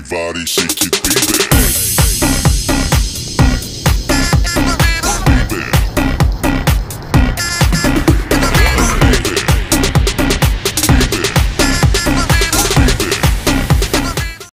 everybody shake it, baby.